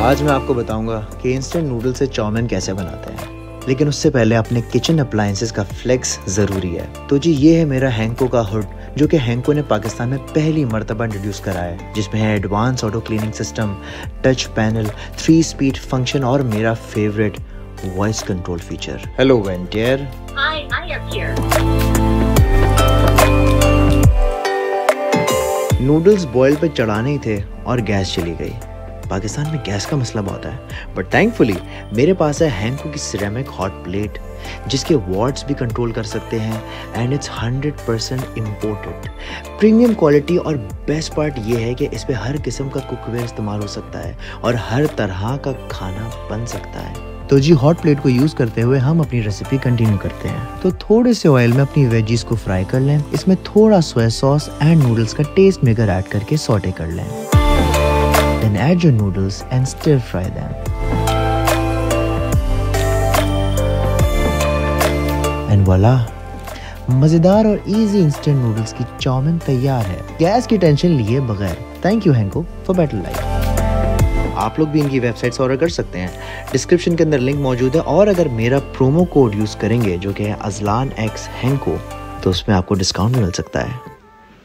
आज मैं आपको बताऊँगा कि इंस्टेंट नूडल से चाउमिन कैसे बनाते हैं। लेकिन उससे पहले अपने किचन अप्लायंसेस का फ्लेक्स ज़रूरी है। तो जी ये है मेरा हैंको का हुड जो कि हैंको ने पाकिस्तान में पहली मरतबा इंट्रोड्यूस करा है जिसमें है advance auto cleaning system touch panel three speed function और मेरा favourite voice control feature hello वेंटियर Hi, I am here. Noodles boil पर चढ़ाने ही थे और गैस चली गई। पाकिस्तान में गैस का मसला बहुत है बट थैंकफुली मेरे पास है हैंको की सिरेमिक हॉट प्लेट जिसके वाट्स भी कंट्रोल कर सकते हैं and it's hundred percent imported premium quality और बेस्ट पार्ट ये है कि इस पे हर किस्म का कुकवेयर इस्तेमाल हो सकता है और हर तरह का खाना बन सकता है। तो जी हॉट प्लेट को यूज़ करते हुए हम अपनी रेसिपी कंटिन्यू करते हैं। तो थोड़े से ऑयल में अपनी वेजीज को फ्राई कर लें, इसमें थोड़ा सोया सॉस एंड नूडल्स का टेस्ट मेकर ऐड करके सॉटे कर लें। Add your noodles and stir fry them. And voila! मज़ेदार और इजी इंस्टेंट नूडल्स की चाउमिन तैयार है गैस की टेंशन लिए बगैर thank you Hanko for better life आप लोग भी इनकी वेबसाइट से ऑर्डर कर सकते हैं डिस्क्रिप्शन के अंदर लिंक मौजूद है और अगर मेरा प्रोमो कोड यूज़ करेंगे, जो कि है अजलान एक्स हैंको तो उसमें आपको डिस्काउंट मिल सकता है